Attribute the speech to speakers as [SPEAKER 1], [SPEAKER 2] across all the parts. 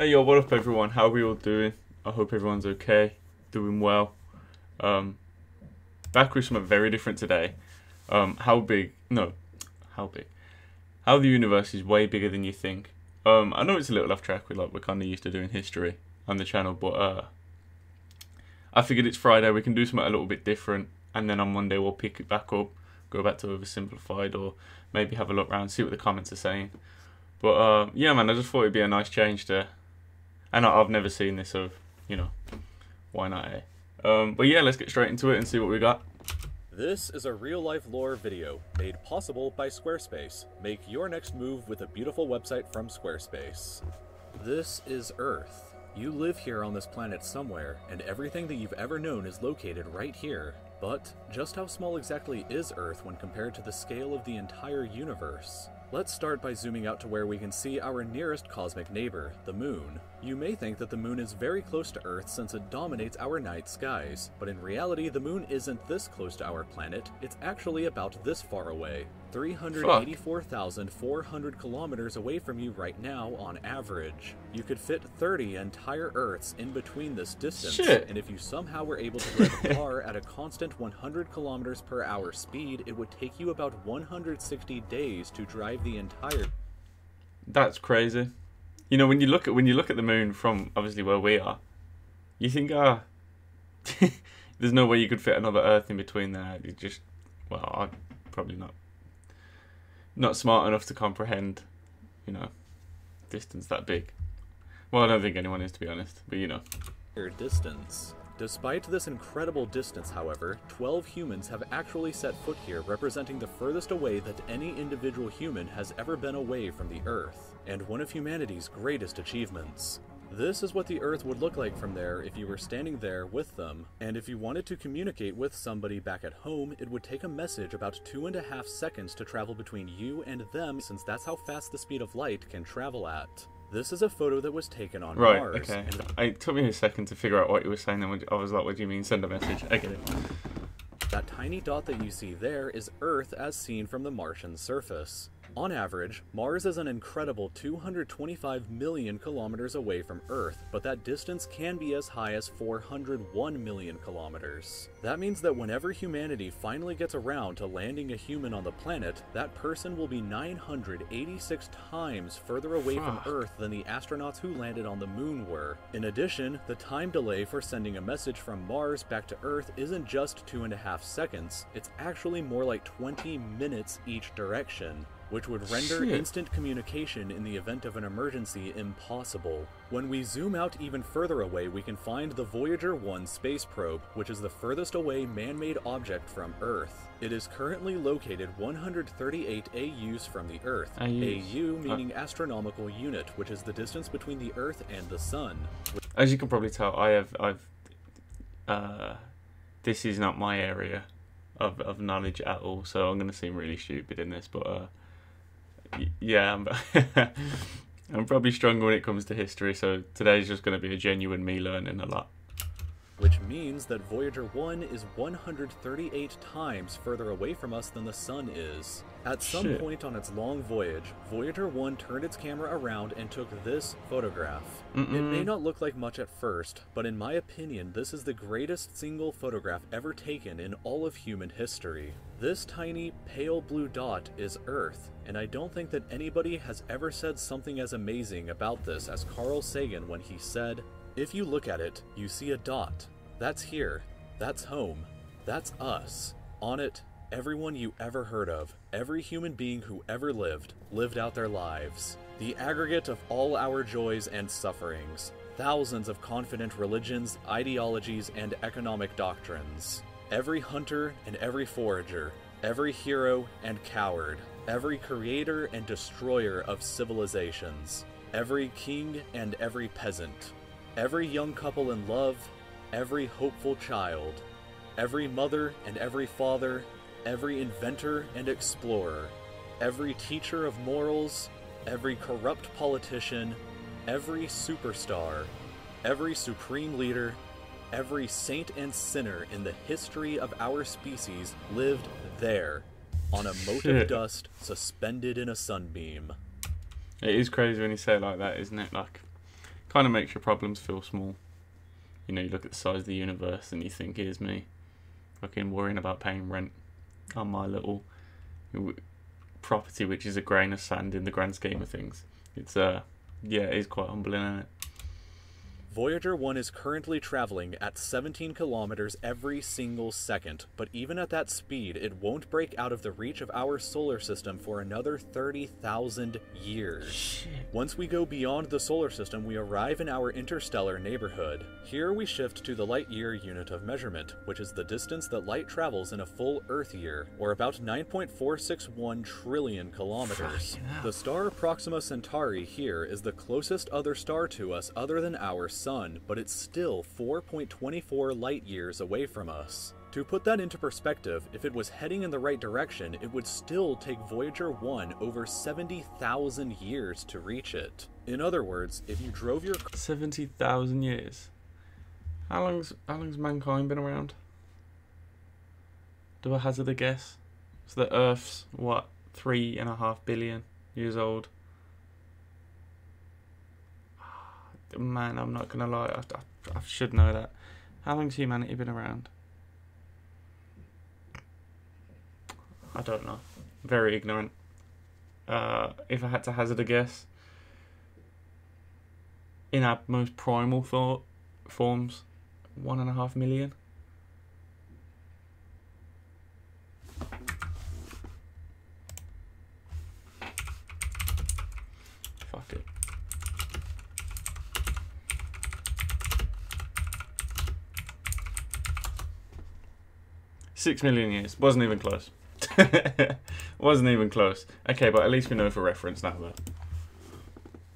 [SPEAKER 1] Hey yo, what up everyone? How are we all doing? I hope everyone's okay, doing well. Um, back with something very different today. Um, how big? No, how big? How the universe is way bigger than you think. Um, I know it's a little off track. We like we're kind of used to doing history on the channel, but uh, I figured it's Friday. We can do something a little bit different, and then on Monday we'll pick it back up, go back to OverSimplified, or maybe have a look around, see what the comments are saying. But uh, yeah, man, I just thought it'd be a nice change to, and I- I've never seen this, so you know, why not? Eh? Um, but yeah, let's get straight into it and see what we got.
[SPEAKER 2] This is a RealLifeLore video made possible by Squarespace. Make your next move with a beautiful website from Squarespace. This is Earth. You live here on this planet somewhere, and everything that you've ever known is located right here. But just how small exactly is Earth when compared to the scale of the entire universe? Let's start by zooming out to where we can see our nearest cosmic neighbor, the Moon. You may think that the Moon is very close to Earth since it dominates our night skies, but in reality, the Moon isn't this close to our planet, it's actually about this far away. 384,400 kilometers away from you right now on average. You could fit 30 entire Earths in between this distance,
[SPEAKER 1] Shit.
[SPEAKER 2] and if you somehow were able to drive a car at a constant 100 kilometers per hour speed, it would take you about 160 days to drive the entire
[SPEAKER 1] That's crazy. You know, when you look at when you look at the moon from obviously where we are, you think, ah, there's no way you could fit another Earth in between there. You just, well, I'm probably not not smart enough to comprehend, you know, distance that big. Well, I don't think anyone is to be honest, but you know.
[SPEAKER 2] distance. Despite this incredible distance, however, 12 humans have actually set foot here, representing the furthest away that any individual human has ever been away from the Earth, and one of humanity's greatest achievements. This is what the Earth would look like from there if you were standing there with them, and if you wanted to communicate with somebody back at home, it would take a message about two and a half seconds to travel between you and them, since that's how fast the speed of light can travel at. This is a photo that was taken on
[SPEAKER 1] Right.
[SPEAKER 2] Mars,
[SPEAKER 1] Okay.
[SPEAKER 2] and
[SPEAKER 1] It took me a second to figure out what you were saying. Then I was like, "What do you mean? Send a message?" I get it.
[SPEAKER 2] That tiny dot that you see there is Earth as seen from the Martian surface. On average, Mars is an incredible 225 million kilometers away from Earth, but that distance can be as high as 401 million kilometers. That means that whenever humanity finally gets around to landing a human on the planet, that person will be 986 times further away from Earth than the astronauts who landed on the moon were. In addition, the time delay for sending a message from Mars back to Earth isn't just two and a half seconds, it's actually more like 20 minutes each direction. Which would render
[SPEAKER 1] Shit.
[SPEAKER 2] instant communication in the event of an emergency impossible. When we zoom out even further away, we can find the Voyager 1 space probe, which is the furthest away man made object from Earth. It is currently located 138 AUs from the Earth. AU meaning astronomical unit, which is the distance between the Earth and the Sun.
[SPEAKER 1] As you can probably tell, I have I've uh, this is not my area of, of knowledge at all, so I'm gonna seem really stupid in this, but uh, yeah, I'm, I'm probably stronger when it comes to history. So today's just gonna be a genuine me learning a lot.
[SPEAKER 2] Which means that Voyager 1 is 138 times further away from us than the Sun is. At some
[SPEAKER 1] Shit.
[SPEAKER 2] point on its long voyage, Voyager 1 turned its camera around and took this photograph. It may not look like much at first, but in my opinion, this is the greatest single photograph ever taken in all of human history. This tiny, pale blue dot is Earth, and I don't think that anybody has ever said something as amazing about this as Carl Sagan when he said, If you look at it, you see a dot. That's here. That's home. That's us. On it, everyone you ever heard of, every human being who ever lived, lived out their lives. The aggregate of all our joys and sufferings. Thousands of confident religions, ideologies, and economic doctrines. Every hunter and every forager. Every hero and coward. Every creator and destroyer of civilizations. Every king and every peasant. Every young couple in love. Every hopeful child every mother and every father, every inventor and explorer, every teacher of morals, every corrupt politician, every superstar, every supreme leader, every saint and sinner in the history of our species lived there, on a mote of dust suspended in a sunbeam.
[SPEAKER 1] It is crazy when you say it like that, isn't it? Like, kind of makes your problems feel small. You know, you look at the size of the universe and you think, here's me, fucking worrying about paying rent on my little property, which is a grain of sand in the grand scheme of things. It's uh, yeah, it is quite humbling, isn't it?
[SPEAKER 2] Voyager 1 is currently traveling at 17 kilometers every single second, but even at that speed, it won't break out of the reach of our solar system for another 30,000 years.
[SPEAKER 1] Shit.
[SPEAKER 2] Once we go beyond the solar system, we arrive in our interstellar neighborhood. Here we shift to the light year unit of measurement, which is the distance that light travels in a full Earth year, or about 9.461 trillion kilometers. The star Proxima Centauri here is the closest other star to us other than our sun, but it's still 4.24 light years away from us. To put that into perspective, if it was heading in the right direction, it would still take Voyager 1 over 70,000 years to reach it. In other words, if you drove your
[SPEAKER 1] Seventy thousand years. How long's how long's mankind been around? Do I hazard a guess? So the Earth's what three and a half billion years old. Man, I'm not gonna lie. I, I, I should know that. How long's humanity been around? I don't know. Very ignorant. Uh, if I had to hazard a guess, in our most primal thought forms, one and a half million. Six million years. Wasn't even close. Wasn't even close. Okay, but at least we know for reference now, though.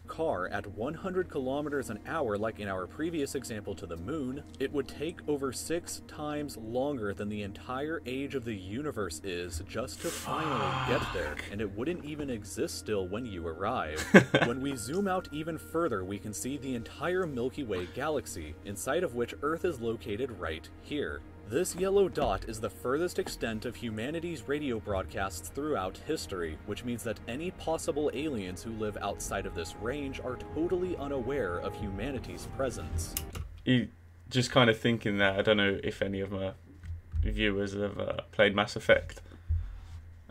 [SPEAKER 2] car at 100 kilometers an hour, like in our previous example to the moon, it would take over six times longer than the entire age of the universe is just to finally get there, and it wouldn't even exist still when you arrive. when we zoom out even further, we can see the entire Milky Way galaxy, inside of which Earth is located right here. This yellow dot is the furthest extent of humanity's radio broadcasts throughout history, which means that any possible aliens who live outside of this range are totally unaware of humanity's presence.
[SPEAKER 1] just kind of thinking that I don't know if any of my viewers have uh, played Mass Effect.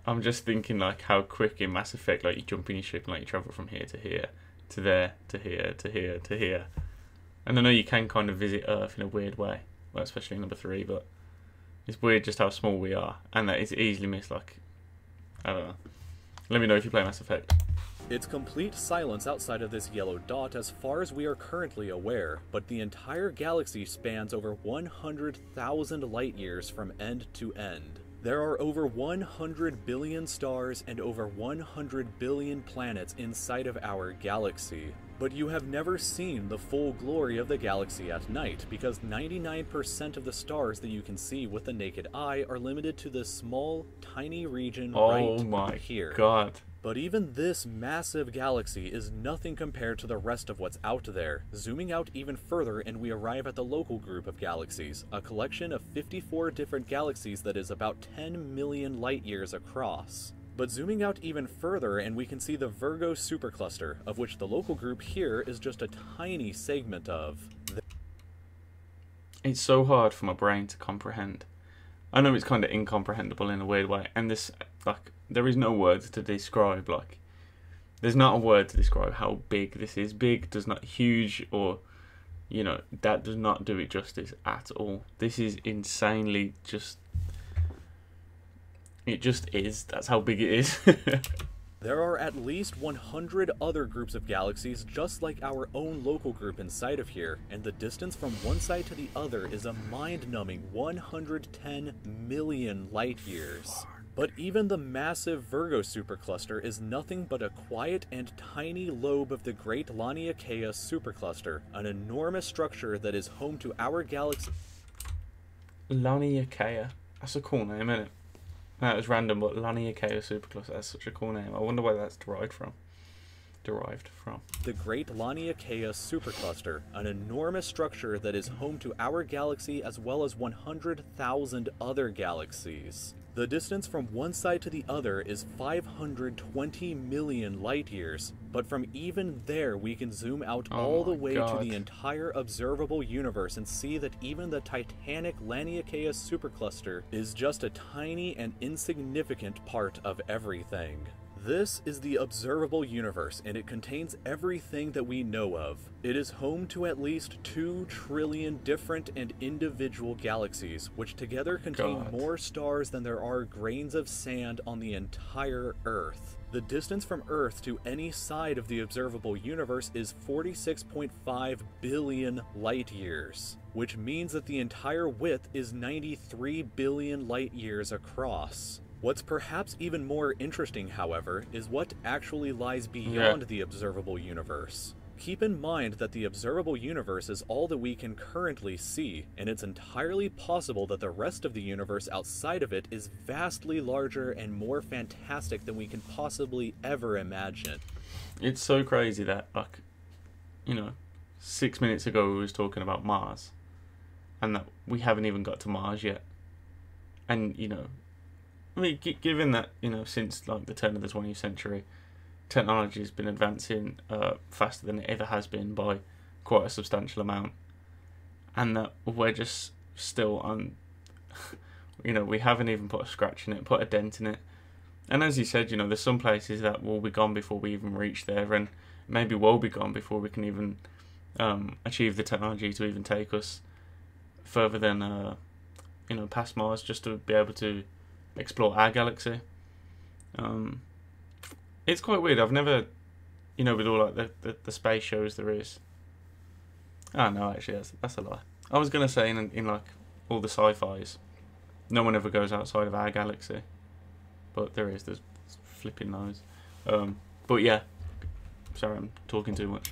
[SPEAKER 1] I'm just thinking like how quick in Mass Effect, like you jump in your ship and like you travel from here to here, to there, to here, to here, to here. And I know you can kind of visit Earth in a weird way, well, especially number three, but it's weird just how small we are, and that it's easily missed. Like, I don't know. Let me know if you play Mass Effect.
[SPEAKER 2] It's complete silence outside of this yellow dot as far as we are currently aware, but the entire galaxy spans over 100,000 light years from end to end. There are over 100 billion stars and over 100 billion planets inside of our galaxy. But you have never seen the full glory of the galaxy at night because 99% of the stars that you can see with the naked eye are limited to this small, tiny region
[SPEAKER 1] Oh
[SPEAKER 2] right
[SPEAKER 1] my
[SPEAKER 2] here.
[SPEAKER 1] god.
[SPEAKER 2] But even this massive galaxy is nothing compared to the rest of what's out there. Zooming out even further, and we arrive at the local group of galaxies, a collection of 54 different galaxies that is about 10 million light years across. But zooming out even further, and we can see the Virgo supercluster, of which the local group here is just a tiny segment of.
[SPEAKER 1] it's so hard for my brain to comprehend. I know it's kind of incomprehensible in a weird way, and this like there is no words to describe like there's not a word to describe how big this is. Big does not huge or you know that does not do it justice at all. This is insanely just. It just is. That's how big it is.
[SPEAKER 2] There are at least 100 other groups of galaxies just like our own local group inside of here, and the distance from one side to the other is a mind numbing 110 million light years. But even the massive Virgo supercluster is nothing but a quiet and tiny lobe of the Great Laniakea supercluster, an enormous structure that is home to our galaxy.
[SPEAKER 1] Laniakea. That's a cool name, isn't it? That was random, but Laniakea Supercluster. That's such a cool name. I wonder where that's derived from. Derived from.
[SPEAKER 2] The Great Laniakea supercluster, an enormous structure that is home to our galaxy as well as 100,000 other galaxies. The distance from one side to the other is 520 million light years, but from even there we can zoom out
[SPEAKER 1] Oh
[SPEAKER 2] all the way to the entire observable universe and see that even the titanic Laniakea supercluster is just a tiny and insignificant part of everything. This is the observable universe, and it contains everything that we know of. It is home to at least 2 trillion different and individual galaxies, which together contain
[SPEAKER 1] God.
[SPEAKER 2] more stars than there are grains of sand on the entire Earth. The distance from Earth to any side of the observable universe is 46.5 billion light years, which means that the entire width is 93 billion light years across. What's perhaps even more interesting, however, is what actually lies beyond the observable universe. Keep in mind that the observable universe is all that we can currently see, and it's entirely possible that the rest of the universe outside of it is vastly larger and more fantastic than we can possibly ever imagine.
[SPEAKER 1] It's so crazy that like, you know, six minutes ago we was talking about Mars, and that we haven't even got to Mars yet. And you know, I mean, gi- given that you know since like the turn of the twentieth century, technology has been advancing uh, faster than it ever has been by quite a substantial amount, and that we're just still on. You know, we haven't even put a scratch in it, put a dent in it. And as you said, you know, there's some places that will be gone before we even reach there, and maybe will be gone before we can even um, achieve the technology to even take us further than, uh, you know, past Mars, just to be able to explore our galaxy. Um, it's quite weird. I've never, you know, with all like the, the, the space shows there is. Oh no, actually, that's that's a lie. I was gonna say in in like all the sci-fi's, no one ever goes outside of our galaxy, but there is. There's flipping those. Um, but yeah, sorry, I'm talking too much.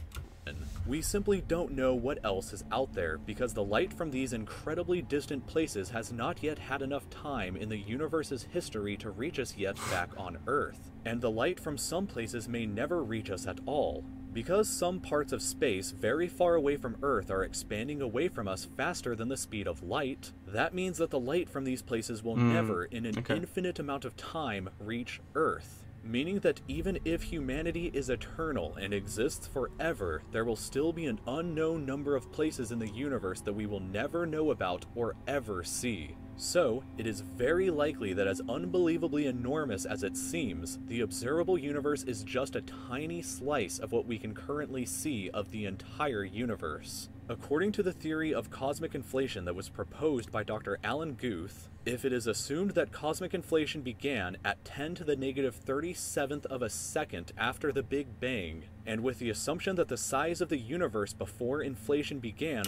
[SPEAKER 2] We simply don't know what else is out there because the light from these incredibly distant places has not yet had enough time in the universe's history to reach us yet back on Earth. And the light from some places may never reach us at all. Because some parts of space very far away from Earth are expanding away from us faster than the speed of light, that means that the light from these places will
[SPEAKER 1] Hmm,
[SPEAKER 2] never, in an
[SPEAKER 1] okay.
[SPEAKER 2] infinite amount of time, reach Earth. Meaning that even if humanity is eternal and exists forever, there will still be an unknown number of places in the universe that we will never know about or ever see. So, it is very likely that as unbelievably enormous as it seems, the observable universe is just a tiny slice of what we can currently see of the entire universe. According to the theory of cosmic inflation that was proposed by Dr. Alan Guth, if it is assumed that cosmic inflation began at 10 to the negative 37th of a second after the Big Bang, and with the assumption that the size of the universe before inflation began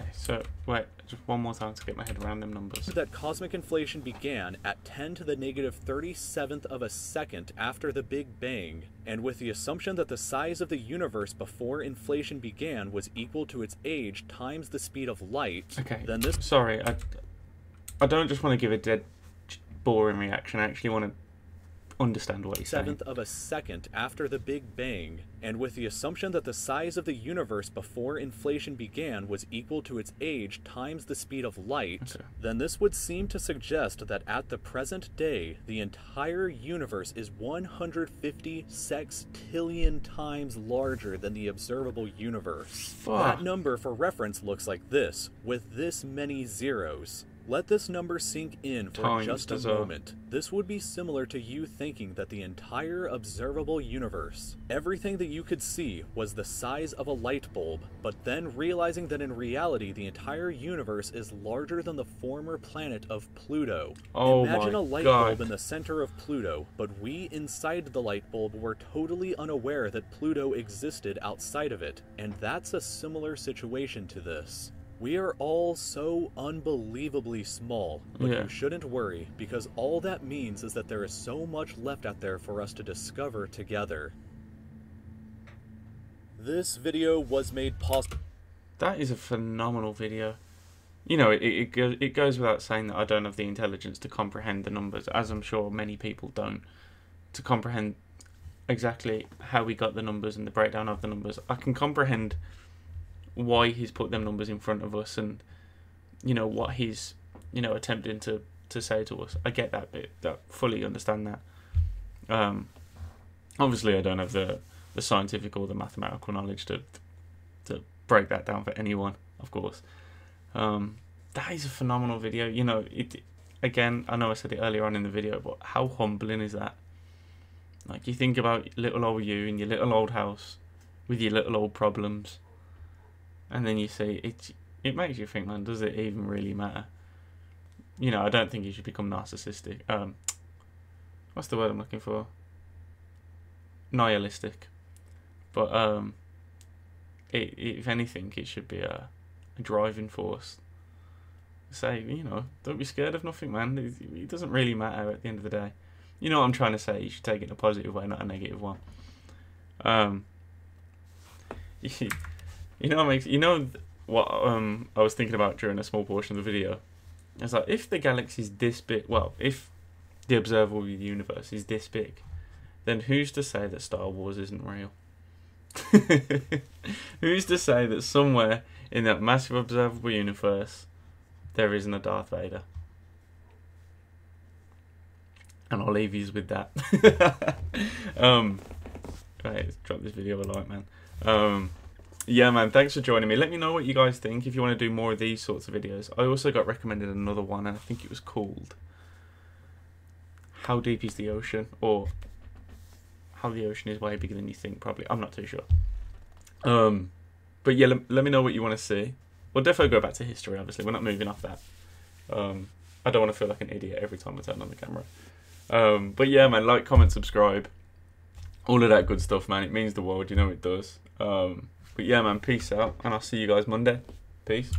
[SPEAKER 1] Okay, so wait, just one more time to get my head around them numbers.
[SPEAKER 2] that cosmic inflation began at 10 to the negative 37th of a second after the Big Bang, and with the assumption that the size of the universe before inflation began was equal to its age times the speed of light,
[SPEAKER 1] Okay.
[SPEAKER 2] then this
[SPEAKER 1] Sorry, I, I don't just want to give a dead, boring reaction. I actually want to understand what he's saying.
[SPEAKER 2] seventh of a second after the Big Bang, and with the assumption that the size of the universe before inflation began was equal to its age times the speed of light,
[SPEAKER 1] Okay.
[SPEAKER 2] then this would seem to suggest that at the present day, the entire universe is 150 sextillion times larger than the observable universe.
[SPEAKER 1] Fuck.
[SPEAKER 2] That number for reference looks like this, with this many zeros. Let this number sink in for
[SPEAKER 1] Times
[SPEAKER 2] just a
[SPEAKER 1] as a-
[SPEAKER 2] moment. This would be similar to you thinking that the entire observable universe, everything that you could see, was the size of a light bulb, but then realizing that in reality the entire universe is larger than the former planet of Pluto.
[SPEAKER 1] Oh
[SPEAKER 2] Imagine a light
[SPEAKER 1] God.
[SPEAKER 2] bulb in the center of Pluto, but we inside the light bulb were totally unaware that Pluto existed outside of it, and that's a similar situation to this. We are all so unbelievably small, but
[SPEAKER 1] Yeah.
[SPEAKER 2] you shouldn't worry because all that means is that there is so much left out there for us to discover together. This video was made possible.
[SPEAKER 1] That is a phenomenal video. You know, it it, go, it goes without saying that I don't have the intelligence to comprehend the numbers, as I'm sure many people don't, to comprehend exactly how we got the numbers and the breakdown of the numbers. I can comprehend why he's put them numbers in front of us and, you know, what he's, you know, attempting to to say to us. I get that bit. That fully understand that. Um, obviously, I don't have the the scientific or the mathematical knowledge to to break that down for anyone. Of course, um, that is a phenomenal video. You know, it again. I know I said it earlier on in the video, but how humbling is that? Like you think about little old you in your little old house with your little old problems, and then you see it. It makes you think, man, does it even really matter? You know, I don't think you should become narcissistic. Um, what's the word I'm looking for? Nihilistic. But um, it, if anything, it should be a, a driving force. Say, you know, don't be scared of nothing, man. It, it doesn't really matter at the end of the day. You know what I'm trying to say? You should take it in a positive way, not a negative one. Um, you, know, makes you know what um I was thinking about during a small portion of the video. It's like if the galaxy's this big, well, if the observable universe is this big, then who's to say that Star Wars isn't real? who's to say that somewhere in that massive observable universe there isn't a Darth Vader? And I'll leave you with that. um, right, drop this video a like, man. Um, yeah, man, thanks for joining me. Let me know what you guys think if you want to do more of these sorts of videos. I also got recommended another one, and I think it was called How Deep is the Ocean? Or How the Ocean is Way Bigger Than You Think, probably. I'm not too sure. Um, But yeah, let, let me know what you want to see. We'll definitely go back to history, obviously. We're not moving off that. Um, I don't want to feel like an idiot every time I turn on the camera. Um, but yeah, man, like, comment, subscribe. All of that good stuff, man. It means the world. You know it does. Um, but yeah, man, peace out. And I'll see you guys Monday. Peace.